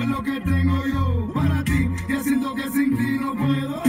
es lo que tengo yo para ti y siento que sin ti no puedo.